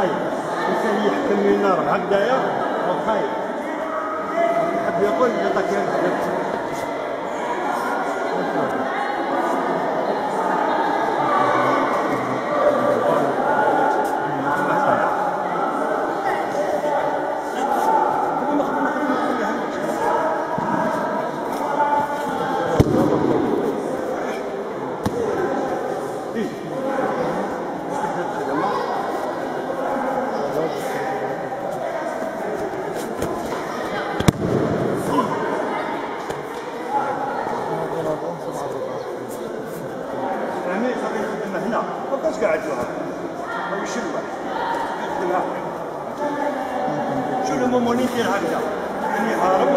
الانسان يحكم من النار. هكذايا؟ وخايف يحب يقول يعطيك يرجع يعني خليه يخدم هنا. ما بقاش قاعد لها هو يشمع يخدم هكذا شو المومونين ديال هكذا يعني ويجي